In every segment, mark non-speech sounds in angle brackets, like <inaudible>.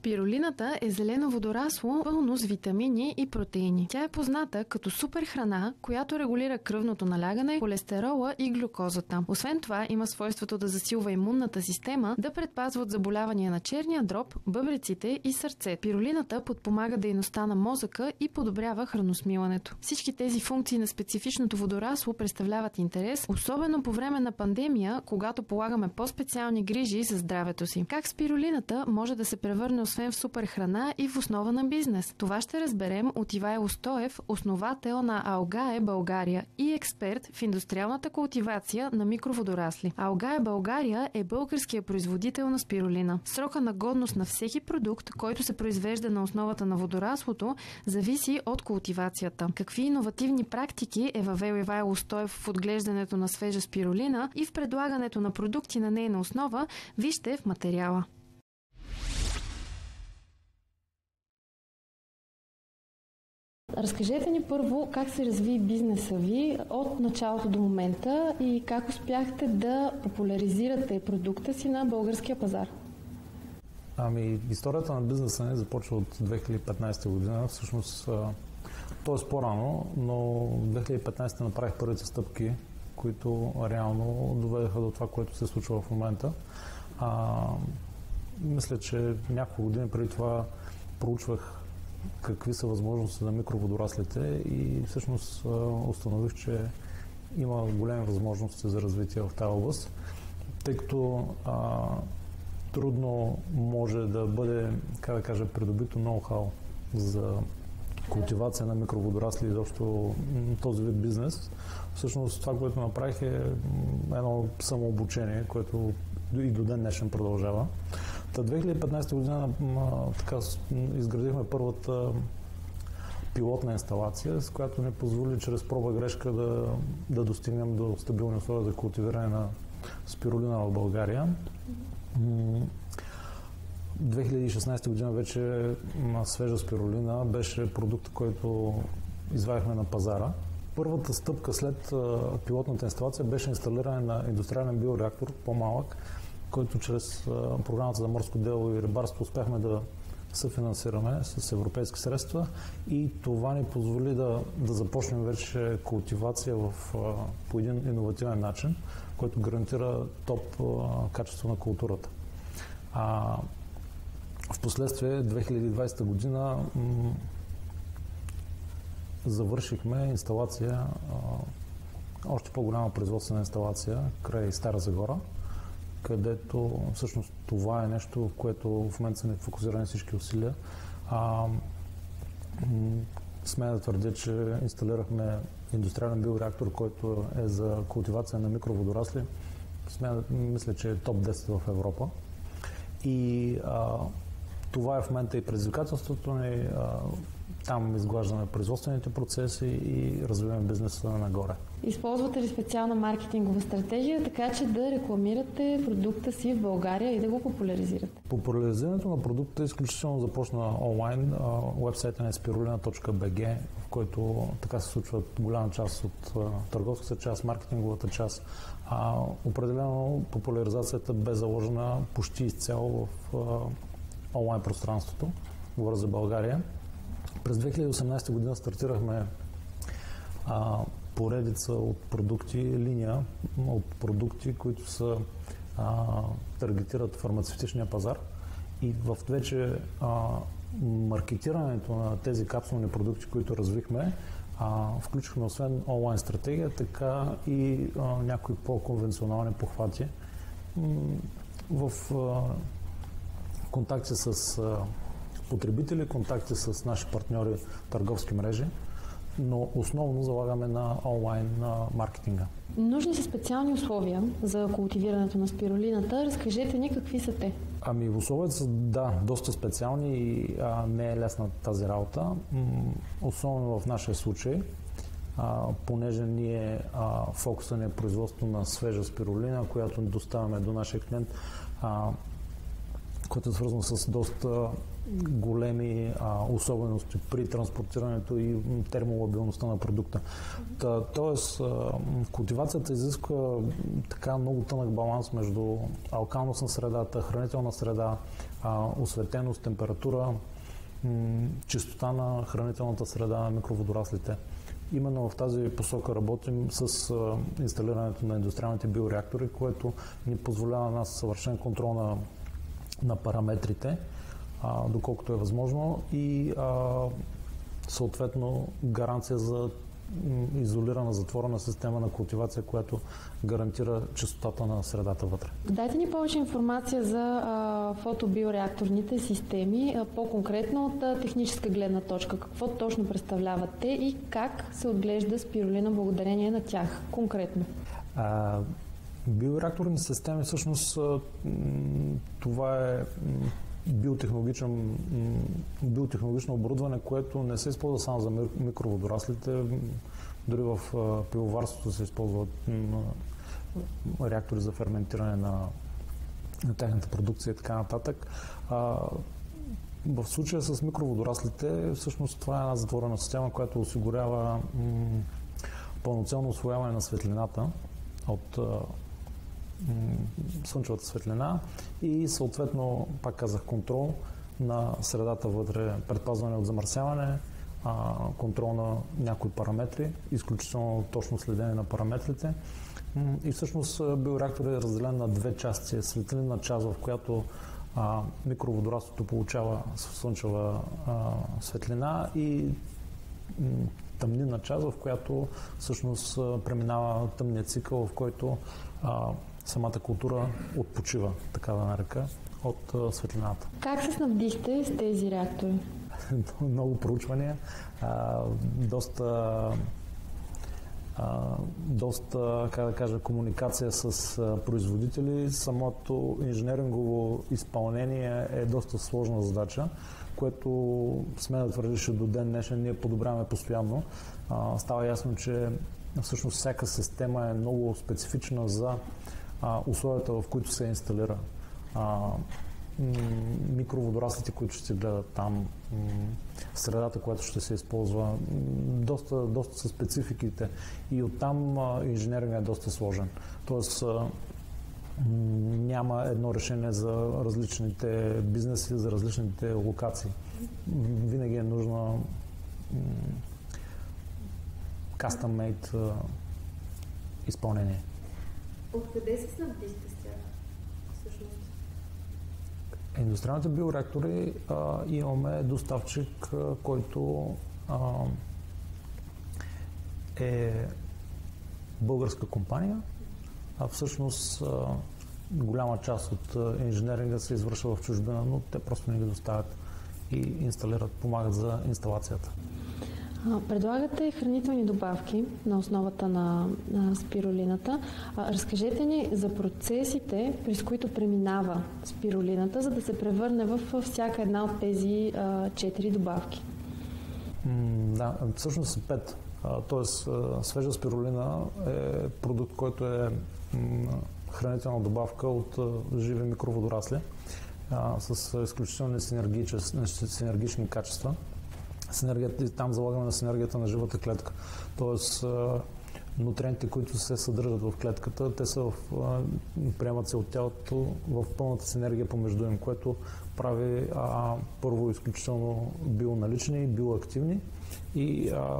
Спирулината е зелено водорасло, пълно с витамини и протеини. Тя е позната като супер храна, която регулира кръвното налягане, холестерола и глюкозата. Освен това, има свойството да засилва имунната система, да предпазва от заболявания на черния дроб, бъбреците и сърце. Пиролината подпомага дейността на мозъка и подобрява храносмилането. Всички тези функции на специфичното водорасло представляват интерес, особено по време на пандемия, когато полагаме по-специални грижи за здравето си. Как спирулината може да се превърне освен в супер храна и в основа на бизнес. Това ще разберем от Ивайло Стоев, основател на Алгае България и експерт в индустриалната култивация на микроводорасли. Алгае България е българския производител на спирулина. Срока на годност на всеки продукт, който се произвежда на основата на водораслото, зависи от култивацията. Какви иновативни практики е въвел Ивайло Стоев в отглеждането на свежа спирулина и в предлагането на продукти на нейна основа, вижте в материала. Разкажете ни първо как се разви бизнеса ви от началото до момента и как успяхте да популяризирате продукта си на българския пазар. Ами, историята на бизнеса не започва от 2015 година. Всъщност, то е по-рано, но 2015 направих първите стъпки, които реално доведаха до това, което се случва в момента. А, мисля, че няколко години преди това проучвах какви са възможности на микроводораслите и всъщност установих, че има големи възможности за развитие в тази област, тъй като а, трудно може да бъде, как да кажа, придобито ноу-хау за култивация на микроводорасли и изобщо този вид бизнес. Всъщност това, което направих е едно самообучение, което и до ден днешен продължава. Та 2015 година така, изградихме първата пилотна инсталация, с която ни позволи чрез проба грешка да, да достигнем до стабилни условия за култивиране на спирулина в България. 2016 година вече свежа спирулина беше продукт, който извадихме на пазара. Първата стъпка след пилотната инсталация беше инсталиране на индустриален биореактор, по-малък, който чрез програмата за морско дело и рибарство успяхме да съфинансираме с европейски средства и това ни позволи да, да започнем вече култивация в, по един иновативен начин, който гарантира топ качество на културата. А, в последствие 2020 година м- завършихме инсталация, а, още по-голяма производствена инсталация край Стара Загора, където всъщност това е нещо, в което в момента са ни фокусирани всички усилия. А, смея да твърдя, че инсталирахме индустриален биореактор, който е за култивация на микроводорасли. Смея мисля, че е топ 10 в Европа. И а, това е в момента и предизвикателството ни. А, там изглаждаме производствените процеси и развиваме бизнеса нагоре. Използвате ли специална маркетингова стратегия, така че да рекламирате продукта си в България и да го популяризирате? Популяризирането на продукта изключително започна онлайн. Уебсайта е spirulina.bg, в който така се случва голяма част от търговската част, маркетинговата част. А, определено популяризацията бе заложена почти изцяло в а, онлайн пространството. Говоря за България. През 2018 година стартирахме а, поредица от продукти, линия от продукти, които са а, таргетират фармацевтичния пазар. И в вече маркетирането на тези капсулни продукти, които развихме, а, включихме освен онлайн стратегия, така и а, някои по-конвенционални похвати. В а, контакти с а, потребители, контакти с наши партньори, търговски мрежи, но основно залагаме на онлайн на маркетинга. Нужни са специални условия за култивирането на спирулината. Разкажете ни какви са те. Ами условията са, да, доста специални и а, не е лесна тази работа. М- особено в нашия случай, а, понеже ние а, фокуса ни е производство на свежа спирулина, която доставяме до нашия клиент. А, което е свързано с доста големи а, особености при транспортирането и термолабилността на продукта. Та, тоест, а, култивацията изисква така много тънък баланс между алкалност на средата, хранителна среда, а, осветеност, температура, м- чистота на хранителната среда на микроводораслите. Именно в тази посока работим с а, инсталирането на индустриалните биореактори, което ни позволява на нас съвършен контрол на, на параметрите а, доколкото е възможно и а, съответно гаранция за изолирана затворена система на култивация, която гарантира чистотата на средата вътре. Дайте ни повече информация за а, фотобиореакторните системи, а, по-конкретно от а, техническа гледна точка. Какво точно представляват те и как се отглежда спирулина благодарение на тях конкретно? Биореакторни системи всъщност това е биотехнологично, биотехнологично оборудване, което не се използва само за микроводораслите, дори в пивоварството се използват реактори за ферментиране на, на тяхната продукция и така нататък. А, в случая с микроводораслите, всъщност това е една затворена система, която осигурява пълноценно освояване на светлината от слънчевата светлина и съответно, пак казах, контрол на средата вътре, предпазване от замърсяване, контрол на някои параметри, изключително точно следение на параметрите. И всъщност биореактор е разделен на две части. Светлинна част, в която а, микроводораството получава слънчева светлина и тъмнина част, в която всъщност преминава тъмният цикъл, в който самата култура отпочива, така да нарека, от светлината. Как се снабдихте с тези реактори? <laughs> Много проучвания, а, доста а, доста, как да кажа, комуникация с а, производители. Самото инженерингово изпълнение е доста сложна задача, което сме да твърди, че до ден днешен ние подобряваме постоянно. А, става ясно, че всъщност всяка система е много специфична за условията, в които се инсталира. А, микроводораслите, които ще се гледат там, средата, която ще се използва, доста, доста са спецификите и оттам инженеринг е доста сложен. Тоест няма едно решение за различните бизнеси, за различните локации. Винаги е нужно custom-made изпълнение. Откъде се снабдихте с тях всъщност? Индустриалните биореактори а, имаме доставчик, а, който а, е българска компания, а всъщност а, голяма част от инженеринга се извършва в чужбина, но те просто не ги доставят и инсталират, помагат за инсталацията. Предлагате хранителни добавки на основата на, на спирулината. Разкажете ни за процесите, през които преминава спирулината, за да се превърне в всяка една от тези четири добавки. да, всъщност са пет. тоест, свежа спирулина е продукт, който е хранителна добавка от живи микроводорасли с изключителни синергични качества синергията, там залагаме на синергията на живата клетка. Тоест, нутриентите, които се съдържат в клетката, те са в, приемат се от тялото в пълната синергия помежду им, което прави а, първо изключително бионалични биоактивни и а,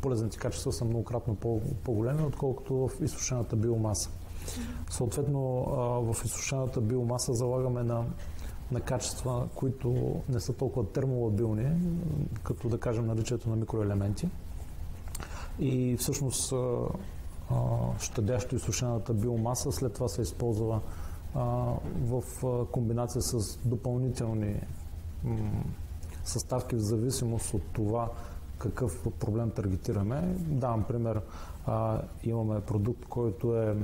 полезните качества са многократно по, по-големи, отколкото в изсушената биомаса. Съответно, а, в изсушената биомаса залагаме на на качества, които не са толкова термолабилни, като да кажем наличието на микроелементи. И всъщност щадящо изсушената биомаса след това се използва в комбинация с допълнителни съставки в зависимост от това какъв проблем таргетираме. Давам пример, имаме продукт, който е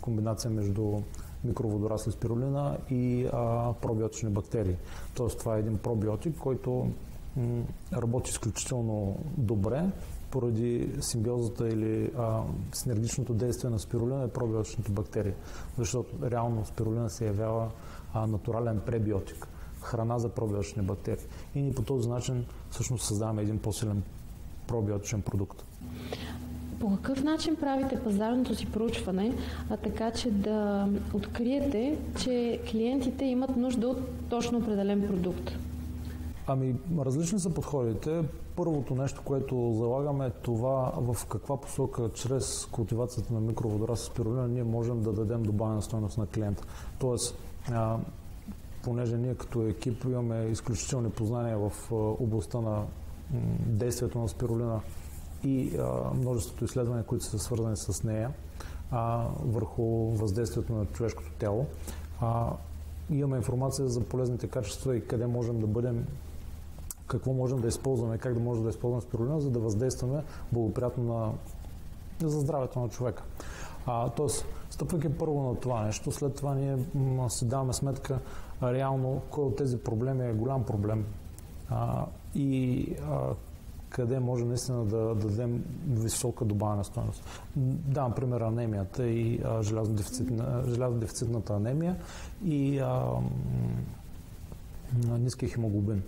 комбинация между микроводорасли спирулина и а, пробиотични бактерии. Тоест това е един пробиотик, който м- работи изключително добре поради симбиозата или а, синергичното действие на спирулина и пробиотичните бактерии. Защото реално спирулина се явява а, натурален пребиотик, храна за пробиотични бактерии. И ни по този начин всъщност създаваме един по-силен пробиотичен продукт. По какъв начин правите пазарното си проучване, а така че да откриете, че клиентите имат нужда от точно определен продукт? Ами, различни са подходите. Първото нещо, което залагаме е това в каква посока чрез култивацията на микроводораз с спирулина ние можем да дадем добавена стоеност на клиента. Тоест, понеже ние като екип имаме изключителни познания в областта на действието на спирулина и а, множеството изследвания, които са свързани с нея а, върху въздействието на човешкото тяло. А, имаме информация за полезните качества и къде можем да бъдем какво можем да използваме, как да можем да използваме спирулина, за да въздействаме благоприятно на, за здравето на човека. А, тоест, стъпвайки първо на това нещо, след това ние си даваме сметка реално кой от тези проблеми е голям проблем а, и а, къде може наистина да, да дадем висока добавена стоеност. Давам пример анемията и желязодефицитната анемия и а, ниския хемоглобин.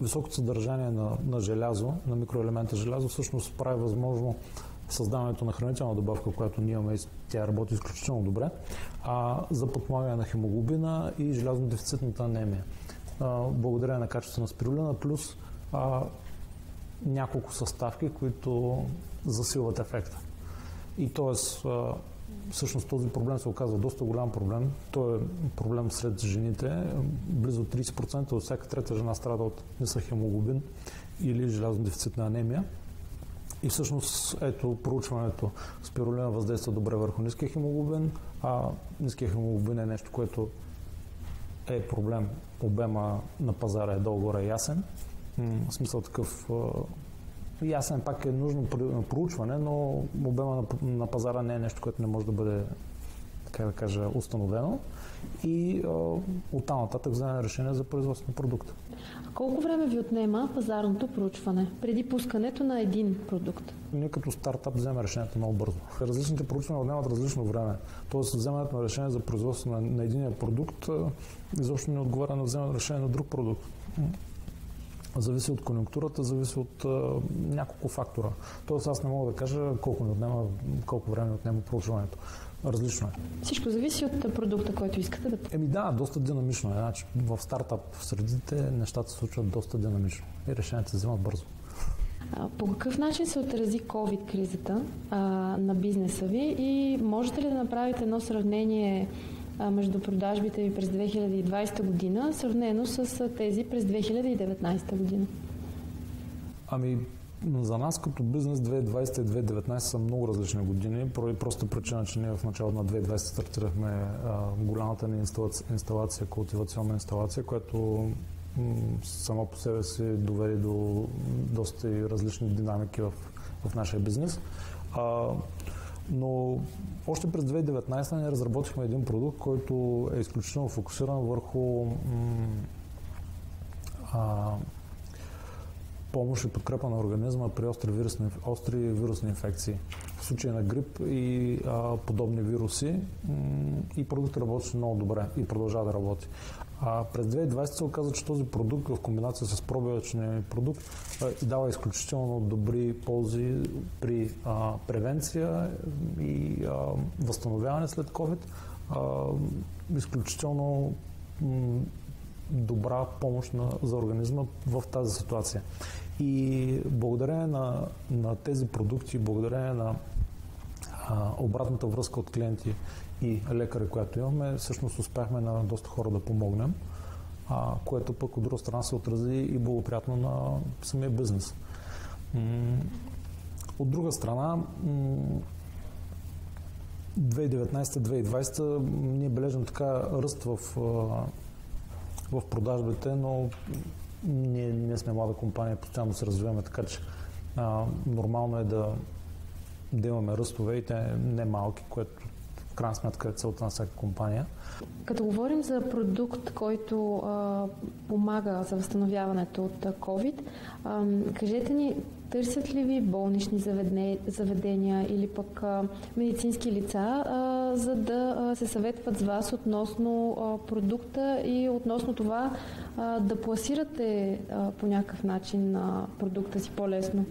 Високото съдържание на, на желязо, на микроелемента желязо, всъщност прави възможно създаването на хранителна добавка, която ние имаме тя работи изключително добре, а, за подпомагане на хемоглобина и желязно-дефицитната анемия. А, благодарение на качество на спирулина, плюс а, няколко съставки, които засилват ефекта. И т.е. всъщност този проблем се оказва доста голям проблем. Той е проблем сред жените. Близо 30% от всяка трета жена страда от нисък хемоглобин или желязно дефицитна анемия. И всъщност, ето, проучването спирулина въздейства добре върху ниския хемоглобин, а ниския хемоглобин е нещо, което е проблем. Обема на пазара е долу-горе ясен. В смисъл такъв ясен пак е нужно проучване, но обема на, на пазара не е нещо, което не може да бъде така да кажа, установено и оттам нататък вземе решение за производство на продукта. А колко време ви отнема пазарното проучване преди пускането на един продукт? Ние като стартап вземем решението много бързо. Различните проучвания отнемат различно време. Тоест вземането на решение за производство на, на единия продукт изобщо не отговаря на вземане на решение на друг продукт. Зависи от конъюнктурата, зависи от а, няколко фактора. Тоест аз не мога да кажа колко ми отнема, колко време отнема проучването. Различно е. Всичко зависи от продукта, който искате да... Еми да, доста динамично е. Значи, в стартап средите нещата се случват доста динамично и решенията се вземат бързо. По какъв начин се отрази COVID-кризата а, на бизнеса ви и можете ли да направите едно сравнение между продажбите ви през 2020 година, сравнено с тези през 2019 година? Ами, за нас като бизнес 2020 и 2019 са много различни години, поради просто причина, че ние в началото на 2020 стартирахме голямата ни инсталация, култивационна инсталация, която само по себе си доведе до доста и различни динамики в, в нашия бизнес. А, но още през 2019 ние разработихме един продукт, който е изключително фокусиран върху м- а, помощ и подкрепа на организма при остри вирусни, остри вирусни инфекции. В случай на грип и а, подобни вируси и продуктът работи много добре и продължава да работи. А през 2020 се оказа, че този продукт в комбинация с пробиотичния продукт дава изключително добри ползи при а, превенция и а, възстановяване след COVID. А, изключително добра помощ на, за организма в тази ситуация. И благодарение на, на тези продукти, благодарение на а, обратната връзка от клиенти и лекари, която имаме, всъщност успяхме на доста хора да помогнем, а, което пък от друга страна се отрази и благоприятно на самия бизнес. От друга страна, 2019-2020 ние бележим така ръст в, в продажбите, но ние, ние сме млада компания, постоянно се развиваме, така че а, нормално е да, да имаме ръстове и те не малки, което в крайна сметка е целта на всяка компания. Като говорим за продукт, който а, помага за възстановяването от COVID, а, кажете ни, търсят ли ви болнични заведения или пък а, медицински лица, а, за да се съветват с вас относно продукта и относно това да пласирате по някакъв начин продукта си по-лесно?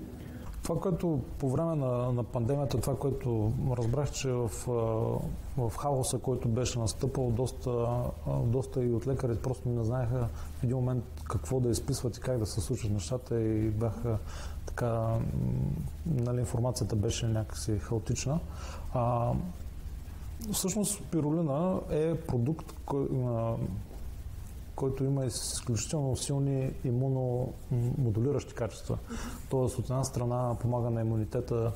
Това, което по време на, на пандемията, това, което разбрах, че в, в хаоса, който беше настъпал, доста, доста и от лекарите просто не знаеха в един момент какво да изписват и как да се случат нещата и бяха така, нали, информацията беше някакси хаотична. А, всъщност пиролина е продукт, кой, който има изключително силни имуномодулиращи качества. Тоест, от една страна помага на имунитета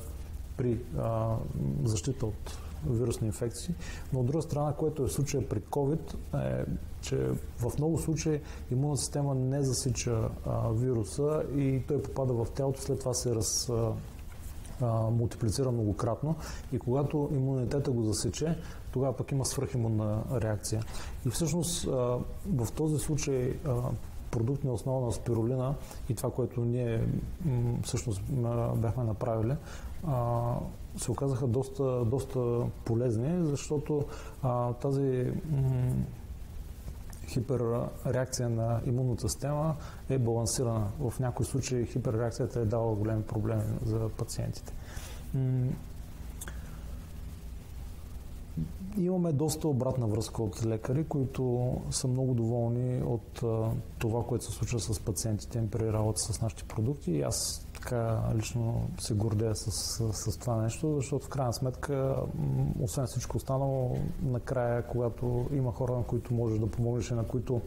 при а, защита от вирусни инфекции, но от друга страна, което е случая при COVID, е, че в много случаи имунната система не засича а, вируса и той попада в тялото, след това се раз, а, а, мултиплицира многократно и когато имунитета го засече, тогава пък има свръхимунна реакция. И всъщност в този случай продукт на основа на спирулина и това, което ние всъщност бяхме направили, се оказаха доста, доста полезни, защото тази хиперреакция на имунната система е балансирана. В някои случаи хиперреакцията е дала големи проблеми за пациентите. Имаме доста обратна връзка от лекари, които са много доволни от това, което се случва с пациентите им при работа с нашите продукти. И аз така лично се гордея с, с, с това нещо, защото в крайна сметка, освен всичко останало, накрая, когато има хора, на които можеш да помогнеш и на които,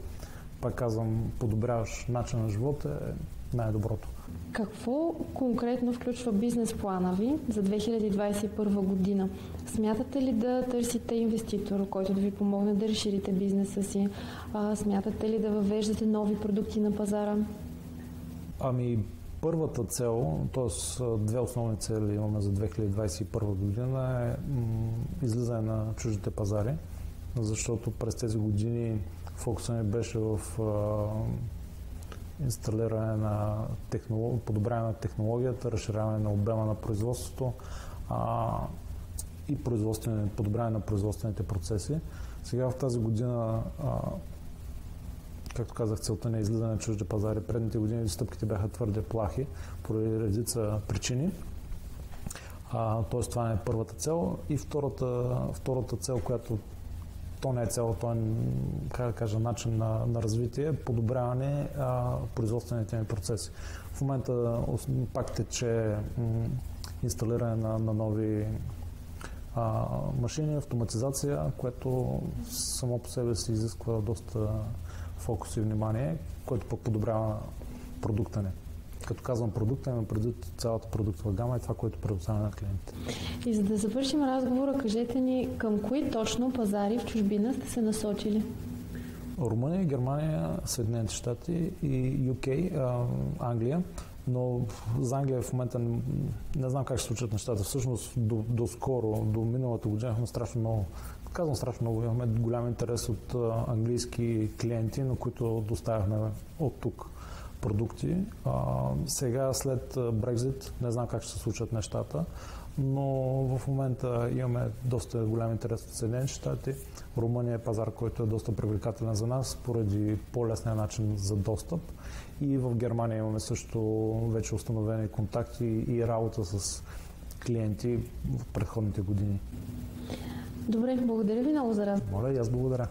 пак казвам, подобряваш начин на живота, е най-доброто. Какво конкретно включва бизнес плана ви за 2021 година? Смятате ли да търсите инвеститор, който да ви помогне да разширите бизнеса си? А, смятате ли да въвеждате нови продукти на пазара? Ами, първата цел, т.е. две основни цели имаме за 2021 година е излизане на чуждите пазари, защото през тези години фокуса ми беше в инсталиране на технолог... подобряване на технологията, разширяване на обема на производството а, и подобряване на производствените процеси. Сега в тази година, а, както казах, целта не е излизане на чужди пазари. Предните години стъпките бяха твърде плахи поради редица причини. Тоест това е първата цел. И втората, втората цел, която то не е цяло, то е, как да кажа, начин на, на развитие, подобряване а, производствените ми процеси. В момента пак тече м- инсталиране на, на нови а, машини, автоматизация, което само по себе си изисква доста фокус и внимание, което пък подобрява продукта ни. Като казвам продукта, имам предвид цялата продуктова гама и това, което предоставя на клиентите. И за да завършим разговора, кажете ни към кои точно пазари в чужбина сте се насочили? Румъния, Германия, Съединените щати и UK, Англия. Но за Англия в момента не, не знам как ще случат нещата. Всъщност до, до скоро, до миналата година имахме страшно много казвам страшно много. Имаме голям интерес от английски клиенти, на които доставяхме от тук продукти. А, сега след Брекзит не знам как ще се случат нещата, но в момента имаме доста голям интерес от Съединените щати. Румъния е пазар, който е доста привлекателен за нас поради по-лесния начин за достъп. И в Германия имаме също вече установени контакти и работа с клиенти в предходните години. Добре, благодаря ви много за разговор. Моля и аз благодаря.